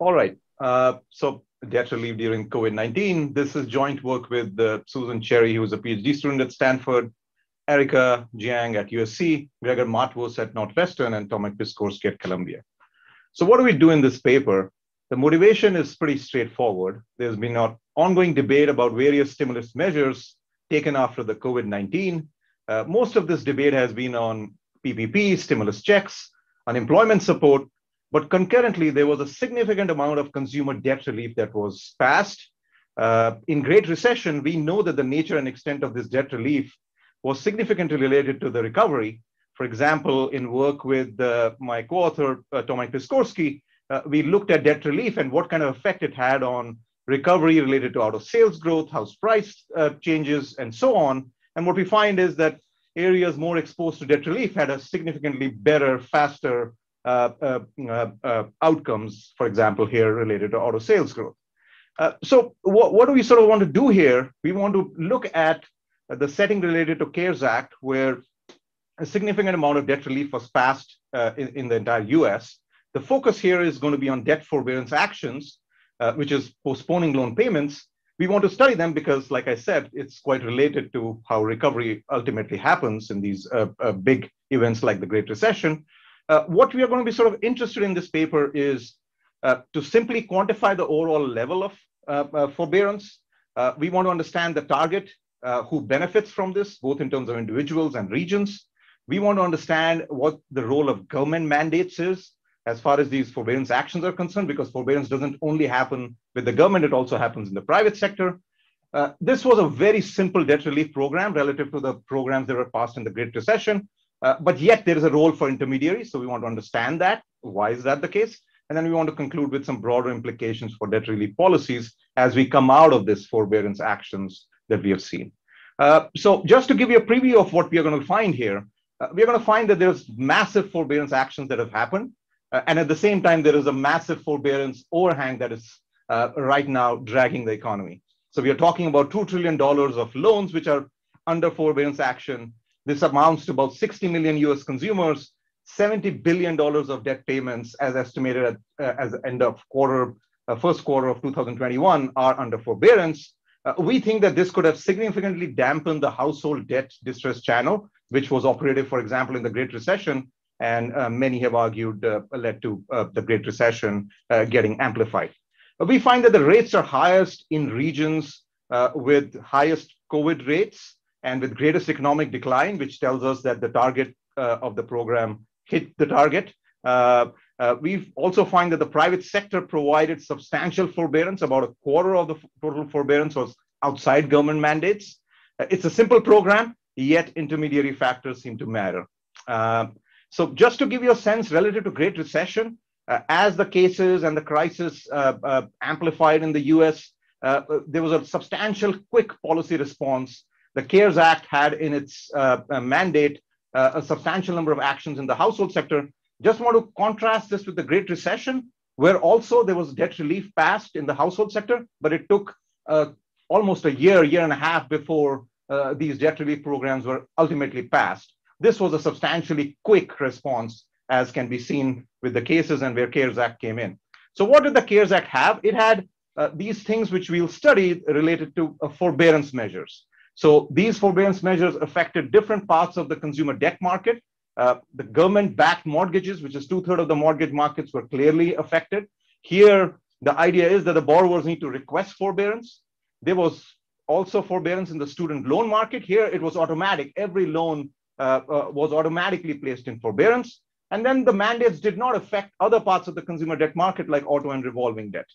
All right. Uh, so debt relief during COVID-19. This is joint work with uh, Susan Cherry, who is a PhD student at Stanford, Erica Jiang at USC, Gregor Matvos at Northwestern, and Tomek Piskorski at Columbia. So what do we do in this paper? The motivation is pretty straightforward. There's been an ongoing debate about various stimulus measures taken after the COVID-19. Uh, most of this debate has been on PPP, stimulus checks, unemployment support, but concurrently, there was a significant amount of consumer debt relief that was passed. Uh, in Great Recession, we know that the nature and extent of this debt relief was significantly related to the recovery. For example, in work with uh, my co-author, uh, Tomek Piskorski, uh, we looked at debt relief and what kind of effect it had on recovery related to auto sales growth, house price uh, changes, and so on. And what we find is that areas more exposed to debt relief had a significantly better, faster uh, uh, uh, outcomes, for example, here related to auto sales growth. so what, what do we sort of want to do here? We want to look at the setting related to CARES Act, where a significant amount of debt relief was passed uh, in, in, the entire US. The focus here is going to be on debt forbearance actions, uh, which is postponing loan payments. We want to study them because, like I said, it's quite related to how recovery ultimately happens in these uh, big events like the Great Recession. Uh, what we are going to be sort of interested in this paper is uh, to simply quantify the overall level of uh, uh forbearance. Uh, we want to understand the target who benefits from this, both in terms of individuals and regions. We want to understand what the role of government mandates is as far as these forbearance actions are concerned, because forbearance doesn't only happen with the government, it also happens in the private sector. Uh, this was a very simple debt relief program relative to the programs that were passed in the Great Recession. Uh, but yet there is a role for intermediaries. So we want to understand that. Why is that the case? And then we want to conclude with some broader implications for debt relief policies as we come out of this forbearance actions that we have seen. Uh, so just to give you a preview of what we are going to find here, uh, we're going to find that there's massive forbearance actions that have happened. Uh, and at the same time, there is a massive forbearance overhang that is uh, right now dragging the economy. So we are talking about $2 trillion of loans which are under forbearance action this amounts to about 60 million US consumers, $70 billion of debt payments as estimated at uh, as end of quarter, uh, first quarter of 2021 are under forbearance. Uh, we think that this could have significantly dampened the household debt distress channel, which was operative, for example, in the Great Recession, and uh, many have argued uh, led to uh, the Great Recession getting amplified. we find that the rates are highest in regions with highest COVID rates, and with greatest economic decline, which tells us that the target uh, of the program hit the target. Uh, uh, we also find that the private sector provided substantial forbearance. About a quarter of the total forbearance was outside government mandates. Uh, it's a simple program, yet intermediary factors seem to matter. Uh, so just to give you a sense relative to Great Recession, uh, as the cases and the crisis amplified in the US, there was a substantial quick policy response the CARES Act had in its uh, uh, mandate uh, a substantial number of actions in the household sector. Just want to contrast this with the Great Recession, where also there was debt relief passed in the household sector, but it took uh, almost a year, year and a half before uh, these debt relief programs were ultimately passed. This was a substantially quick response, as can be seen with the cases and where CARES Act came in. So what did the CARES Act have? It had uh, these things which we'll study related to forbearance measures. So these forbearance measures affected different parts of the consumer debt market. Uh, the government-backed mortgages, which is two-thirds of the mortgage markets, were clearly affected. Here, the idea is that the borrowers need to request forbearance. There was also forbearance in the student loan market. Here, it was automatic. Every loan uh, uh, was automatically placed in forbearance. And then the mandates did not affect other parts of the consumer debt market like auto and revolving debt.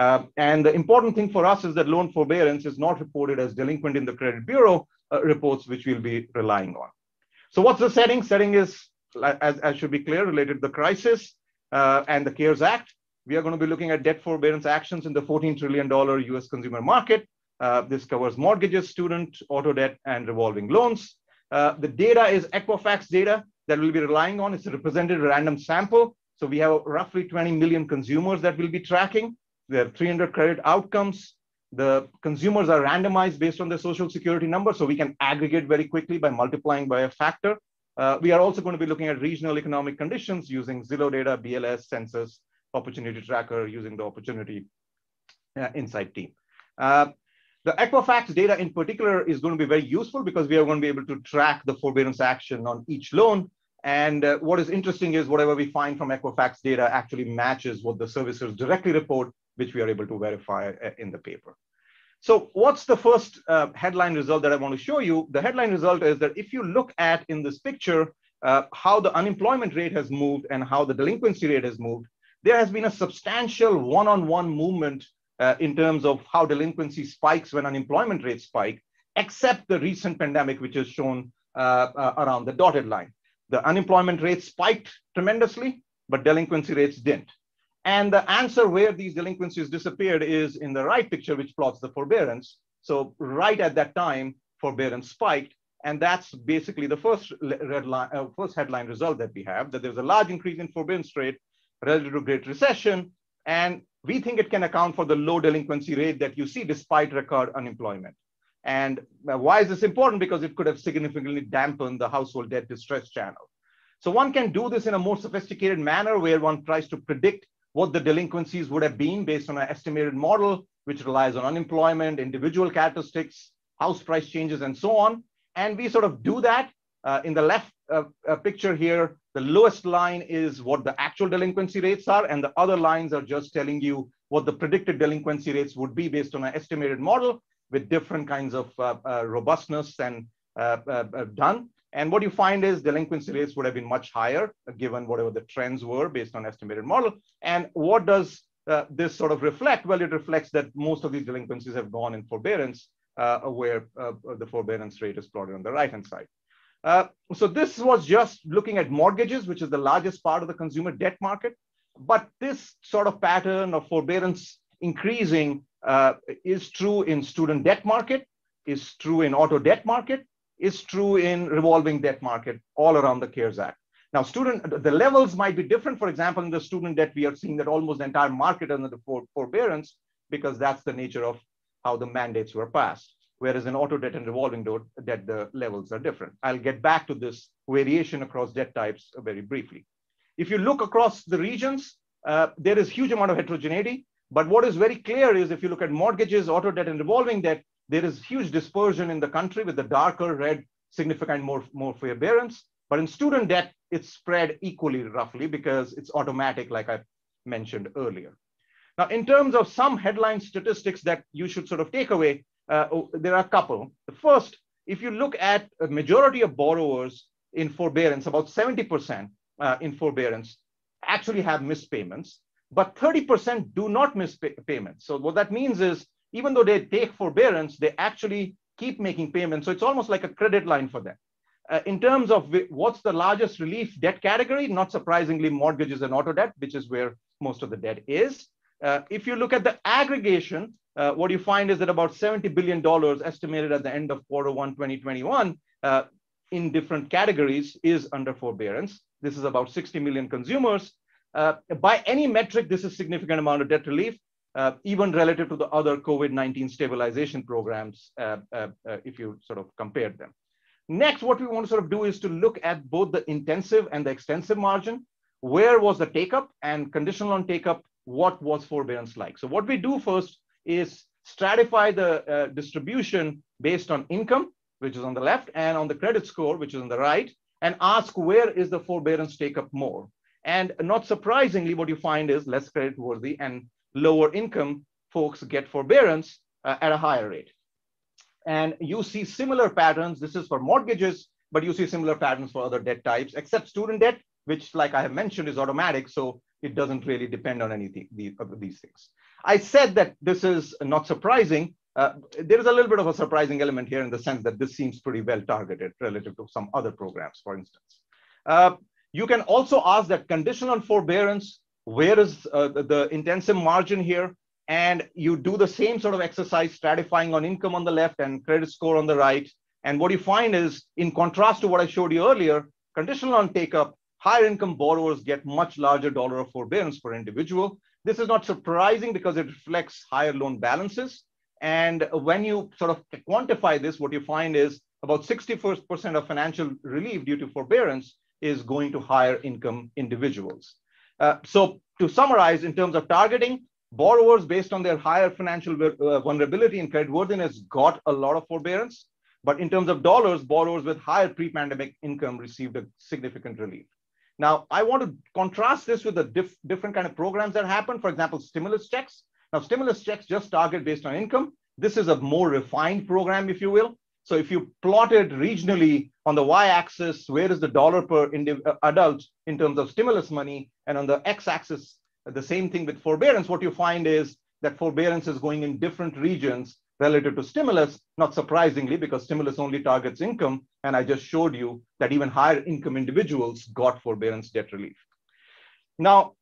Uh, and the important thing for us is that loan forbearance is not reported as delinquent in the credit bureau uh, reports, which we'll be relying on. So what's the setting? Setting is, as, as should be clear, related to the crisis uh, and the CARES Act. We are going to be looking at debt forbearance actions in the $14 trillion US consumer market. Uh, this covers mortgages, student, auto debt, and revolving loans. Uh, the data is Equifax data that we'll be relying on. It's a representative random sample. So we have roughly 20 million consumers that we'll be tracking. There are 300 credit outcomes. The consumers are randomized based on their social security number, so we can aggregate very quickly by multiplying by a factor. Uh, we are also going to be looking at regional economic conditions using Zillow data, BLS, census, opportunity tracker using the opportunity uh, insight team. Uh, the Equifax data in particular is going to be very useful because we are going to be able to track the forbearance action on each loan. And uh, what is interesting is whatever we find from Equifax data actually matches what the servicers directly report, which we are able to verify uh, in the paper. So what's the first uh, headline result that I want to show you? The headline result is that if you look at in this picture, uh, how the unemployment rate has moved and how the delinquency rate has moved, there has been a substantial one-on-one -on -one movement uh, in terms of how delinquency spikes when unemployment rates spike, except the recent pandemic, which is shown uh, uh, around the dotted line. The unemployment rate spiked tremendously, but delinquency rates didn't. And the answer where these delinquencies disappeared is in the right picture, which plots the forbearance. So right at that time, forbearance spiked. And that's basically the first, red line, uh, first headline result that we have, that there's a large increase in forbearance rate relative to Great Recession. And we think it can account for the low delinquency rate that you see despite record unemployment. And uh, why is this important? Because it could have significantly dampened the household debt distress channel. So one can do this in a more sophisticated manner where one tries to predict what the delinquencies would have been based on an estimated model, which relies on unemployment, individual characteristics, house price changes, and so on. And we sort of do that. Uh, in the left uh, uh, picture here, the lowest line is what the actual delinquency rates are, and the other lines are just telling you what the predicted delinquency rates would be based on an estimated model with different kinds of uh, uh, robustness and uh, done. And what you find is delinquency rates would have been much higher given whatever the trends were based on estimated model. And what does this sort of reflect? Well, it reflects that most of these delinquencies have gone in forbearance, where the forbearance rate is plotted on the right-hand side. Uh, so this was just looking at mortgages, which is the largest part of the consumer debt market. But this sort of pattern of forbearance increasing uh, is true in student debt market, is true in auto debt market, is true in revolving debt market all around the CARES Act. Now, student the levels might be different. For example, in the student debt, we are seeing that almost the entire market under the for, forbearance because that's the nature of how the mandates were passed whereas in auto debt and revolving debt, the levels are different. I'll get back to this variation across debt types very briefly. If you look across the regions, uh, there is huge amount of heterogeneity. But what is very clear is if you look at mortgages, auto debt, and revolving debt, there is huge dispersion in the country with the darker red significant more, more forbearance. But in student debt, it's spread equally roughly because it's automatic, like I mentioned earlier. Now, in terms of some headline statistics that you should sort of take away, uh, oh, there are a couple. The first, if you look at a majority of borrowers in forbearance, about 70% uh, in forbearance actually have missed payments, but 30% do not miss pay payments. So what that means is, even though they take forbearance, they actually keep making payments. So it's almost like a credit line for them. Uh, in terms of what's the largest relief debt category, not surprisingly, mortgages and auto debt, which is where most of the debt is. Uh, if you look at the aggregation, uh, what you find is that about $70 billion estimated at the end of quarter one 2021 uh, in different categories is under forbearance. This is about 60 million consumers. Uh, by any metric, this is significant amount of debt relief, uh, even relative to the other COVID-19 stabilization programs, uh, uh, if you sort of compare them. Next, what we want to sort of do is to look at both the intensive and the extensive margin. Where was the take-up and conditional on take-up, what was forbearance like? So what we do first is stratify the uh, distribution based on income, which is on the left, and on the credit score, which is on the right, and ask where is the forbearance take up more. And not surprisingly, what you find is less credit worthy and lower income folks get forbearance uh, at a higher rate. And you see similar patterns. This is for mortgages, but you see similar patterns for other debt types, except student debt, which, like I have mentioned, is automatic. So it doesn't really depend on anything, these, things. I said that this is not surprising. Uh, there is a little bit of a surprising element here in the sense that this seems pretty well targeted relative to some other programs, for instance. Uh, you can also ask that conditional forbearance, where is uh, the, the intensive margin here? And you do the same sort of exercise, stratifying on income on the left and credit score on the right. And what you find is, in contrast to what I showed you earlier, conditional on take up, higher income borrowers get much larger dollar of forbearance per individual. This is not surprising because it reflects higher loan balances. And when you sort of quantify this, what you find is about 61% of financial relief due to forbearance is going to higher income individuals. Uh, so to summarize, in terms of targeting, borrowers based on their higher financial uh, vulnerability and creditworthiness got a lot of forbearance. But in terms of dollars, borrowers with higher pre-pandemic income received a significant relief. Now, I want to contrast this with the diff different kind of programs that happen. For example, stimulus checks. Now, stimulus checks just target based on income. This is a more refined program, if you will. So if you plot it regionally on the y-axis, where is the dollar per uh, adult in terms of stimulus money, and on the x-axis, the same thing with forbearance, what you find is that forbearance is going in different regions relative to stimulus, not surprisingly, because stimulus only targets income. And I just showed you that even higher income individuals got forbearance debt relief. Now,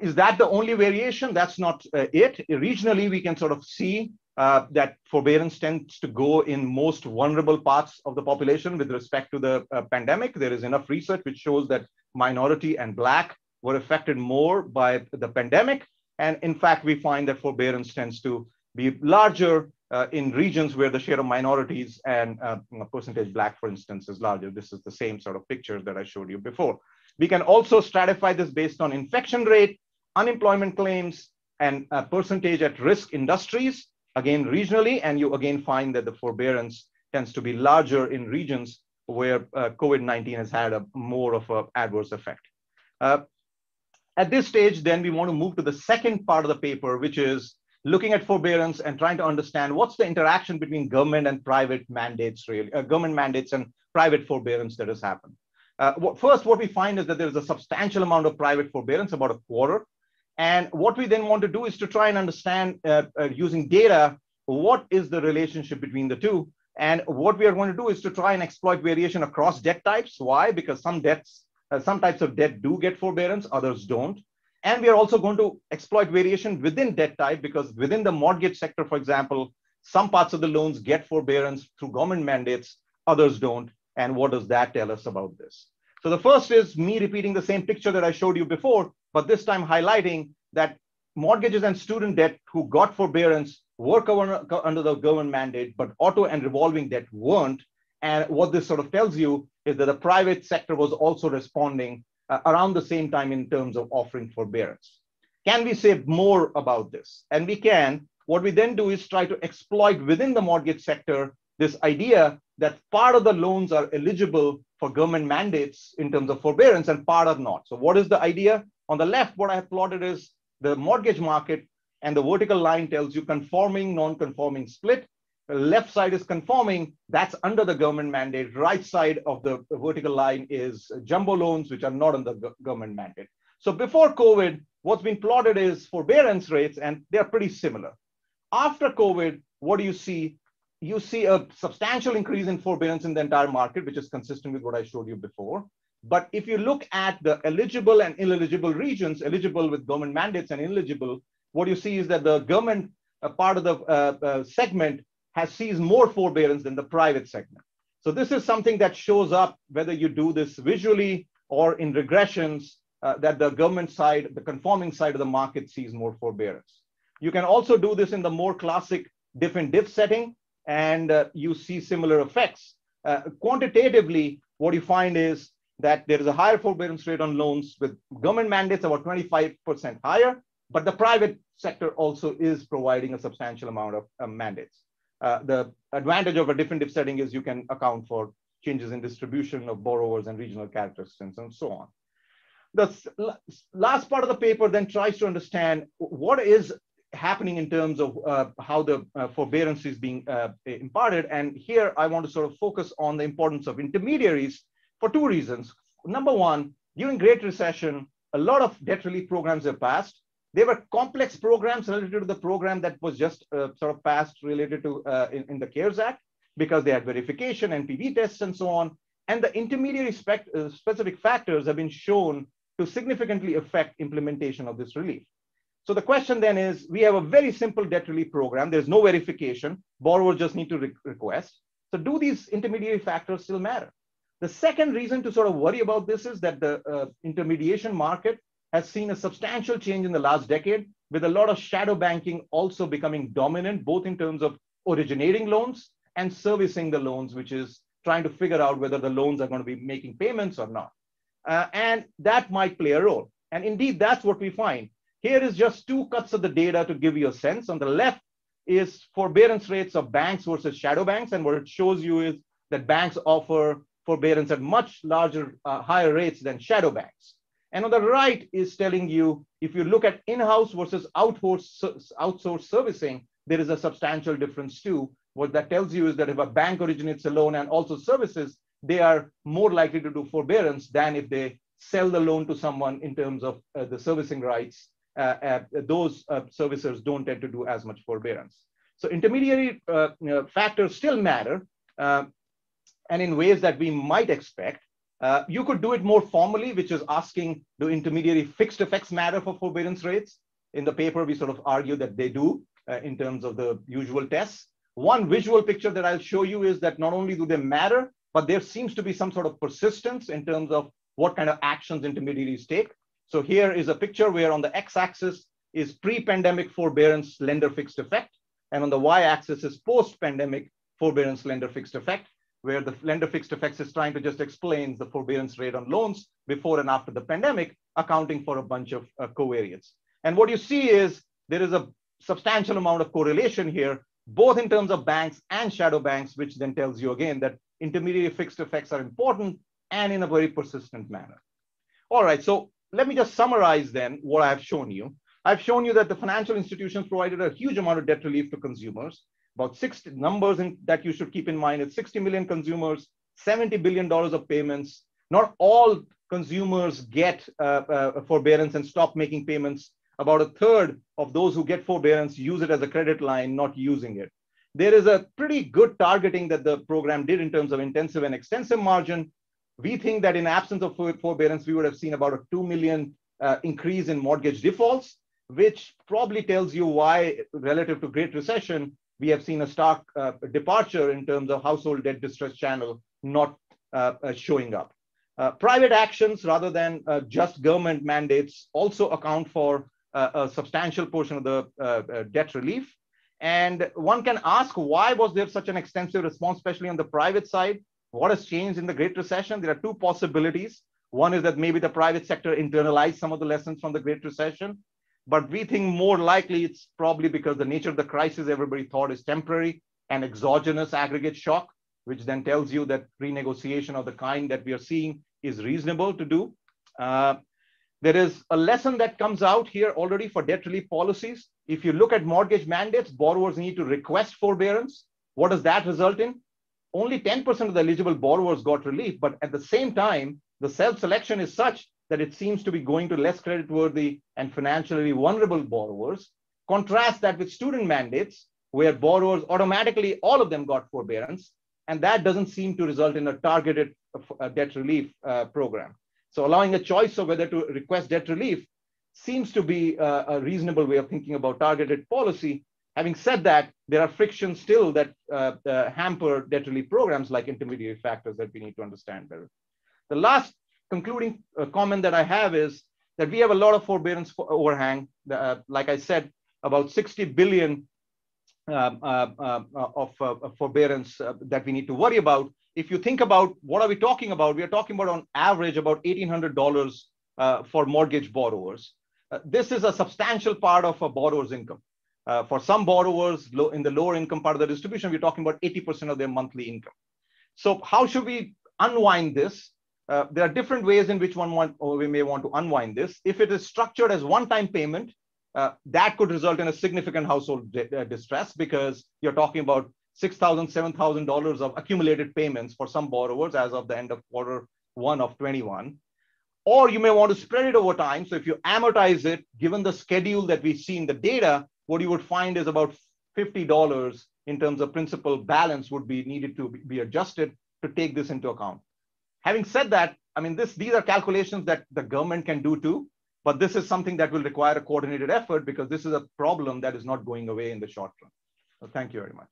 is that the only variation? That's not uh, it. Regionally, we can sort of see uh, that forbearance tends to go in most vulnerable parts of the population with respect to the uh, pandemic. There is enough research which shows that minority and Black were affected more by the pandemic. And in fact, we find that forbearance tends to be larger uh, in regions where the share of minorities and uh, percentage Black, for instance, is larger. This is the same sort of picture that I showed you before. We can also stratify this based on infection rate, unemployment claims, and uh, percentage at risk industries, again, regionally. And you again find that the forbearance tends to be larger in regions where uh, COVID-19 has had a more of an adverse effect. Uh, at this stage, then we want to move to the second part of the paper, which is looking at forbearance and trying to understand what's the interaction between government and private mandates, really, uh, government mandates and private forbearance that has happened. Uh, what, first, what we find is that there is a substantial amount of private forbearance, about a quarter. And what we then want to do is to try and understand uh, uh using data, what is the relationship between the two? And what we are going to do is to try and exploit variation across debt types. Why? Because some debts, uh, some types of debt do get forbearance, others don't. And we are also going to exploit variation within debt type because within the mortgage sector, for example, some parts of the loans get forbearance through government mandates, others don't. And what does that tell us about this? So the first is me repeating the same picture that I showed you before, but this time highlighting that mortgages and student debt who got forbearance were covered under the government mandate, but auto and revolving debt weren't. And what this sort of tells you is that the private sector was also responding uh, around the same time in terms of offering forbearance. Can we say more about this? And we can. What we then do is try to exploit within the mortgage sector this idea that part of the loans are eligible for government mandates in terms of forbearance and part are not. So what is the idea? On the left, what I have plotted is the mortgage market and the vertical line tells you conforming, non-conforming split The left side is conforming, that's under the government mandate. Right side of the vertical line is jumbo loans, which are not under the government mandate. So before COVID, what's been plotted is forbearance rates, and they're pretty similar. After COVID, what do you see? You see a substantial increase in forbearance in the entire market, which is consistent with what I showed you before. But if you look at the eligible and ineligible regions, eligible with government mandates and ineligible, what you see is that the government part of the uh, uh, segment has sees more forbearance than the private segment. So this is something that shows up whether you do this visually or in regressions uh, that the government side, the conforming side of the market sees more forbearance. You can also do this in the more classic diff and diff setting and uh, you see similar effects. Uh, quantitatively, what you find is that there is a higher forbearance rate on loans with government mandates about 25% higher, but the private sector also is providing a substantial amount of uh, mandates. Uh, the advantage of a diff setting is you can account for changes in distribution of borrowers and regional characteristics and so on. The last part of the paper then tries to understand what is happening in terms of uh, how the uh, forbearance is being uh, imparted. And here I want to sort of focus on the importance of intermediaries for two reasons. Number one, during Great Recession, a lot of debt relief programs were passed. They were complex programs related to the program that was just uh, sort of passed related to uh, in, in, the CARES Act because they had verification, NPV tests, and so on. And the intermediary spec, uh, specific factors have been shown to significantly affect implementation of this relief. So the question then is, we have a very simple debt relief program. There's no verification. Borrowers just need to re request. So do these intermediary factors still matter? The second reason to sort of worry about this is that the uh, intermediation market has seen a substantial change in the last decade, with a lot of shadow banking also becoming dominant, both in terms of originating loans and servicing the loans, which is trying to figure out whether the loans are going to be making payments or not. Uh, and that might play a role. And indeed, that's what we find. Here is just two cuts of the data to give you a sense. On the left is forbearance rates of banks versus shadow banks. And what it shows you is that banks offer forbearance at much larger, uh, higher rates than shadow banks. And on the right is telling you, if you look at in-house versus outsourced servicing, there is a substantial difference too. What that tells you is that if a bank originates a loan and also services, they are more likely to do forbearance than if they sell the loan to someone in terms of uh, the servicing rights. Uh, uh, those uh, servicers don't tend to do as much forbearance. So intermediary uh, factors still matter, uh, and in ways that we might expect. Uh, you could do it more formally, which is asking do intermediary fixed effects matter for forbearance rates? In the paper, we sort of argue that they do uh, in terms of the usual tests. One visual picture that I'll show you is that not only do they matter, but there seems to be some sort of persistence in terms of what kind of actions intermediaries take. So here is a picture where on the x-axis is pre-pandemic forbearance lender fixed effect, and on the y-axis is post-pandemic forbearance lender fixed effect where the lender fixed effects is trying to just explain the forbearance rate on loans before and after the pandemic, accounting for a bunch of uh, covariates. And what you see is there is a substantial amount of correlation here, both in terms of banks and shadow banks, which then tells you again that intermediary fixed effects are important and in a very persistent manner. All right, so let me just summarize then what I've shown you. I've shown you that the financial institutions provided a huge amount of debt relief to consumers about 60 numbers in, that you should keep in mind. It's 60 million consumers, $70 billion of payments. Not all consumers get uh, uh, forbearance and stop making payments. About a third of those who get forbearance use it as a credit line, not using it. There is a pretty good targeting that the program did in terms of intensive and extensive margin. We think that in absence of forbearance, we would have seen about a 2 million uh, increase in mortgage defaults, which probably tells you why, relative to Great Recession, we have seen a stark uh, departure in terms of household debt distress channel not uh, uh showing up. Uh, private actions rather than uh, just government mandates also account for a substantial portion of the debt relief. And one can ask, why was there such an extensive response, especially on the private side? What has changed in the Great Recession? There are two possibilities. One is that maybe the private sector internalized some of the lessons from the Great Recession. But we think more likely it's probably because the nature of the crisis everybody thought is temporary and exogenous aggregate shock, which then tells you that renegotiation of the kind that we are seeing is reasonable to do. Uh, there is a lesson that comes out here already for debt relief policies. If you look at mortgage mandates, borrowers need to request forbearance. What does that result in? Only 10% of the eligible borrowers got relief, but at the same time, the self-selection is such that it seems to be going to less creditworthy and financially vulnerable borrowers. Contrast that with student mandates, where borrowers automatically, all of them got forbearance, and that doesn't seem to result in a targeted uh, debt relief uh, program. So allowing a choice of whether to request debt relief seems to be a, uh, a reasonable way of thinking about targeted policy. Having said that, there are frictions still that uh, uh, hamper debt relief programs like intermediary factors that we need to understand better. The last concluding uh, comment that I have is that we have a lot of forbearance for overhang. Uh, like I said, about 60 billion um, uh, uh, of forbearance that we need to worry about. If you think about what are we talking about, we are talking about on average about $1,800 for mortgage borrowers. this is a substantial part of a borrower's income. Uh, for some borrowers low, in the lower income part of the distribution, we're talking about 80% of their monthly income. So how should we unwind this? Uh, there are different ways in which one want, or we may want to unwind this. If it is structured as one-time payment, uh, that could result in a significant household uh, distress because you're talking about $6,000, $7,000 of accumulated payments for some borrowers as of the end of quarter one of 21. Or you may want to spread it over time. So if you amortize it, given the schedule that we see in the data, what you would find is about $50 in terms of principal balance would be needed to be adjusted to take this into account. Having said that, I mean, this, these are calculations that the government can do too, but this is something that will require a coordinated effort because this is a problem that is not going away in the short run. So thank you very much.